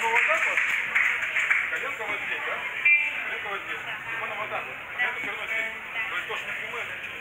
либо вот так вот, коленка вот здесь, да? Коленка вот здесь. Именно вот так вот. Коленка все равно здесь. То есть тоже не прямое, это а ничего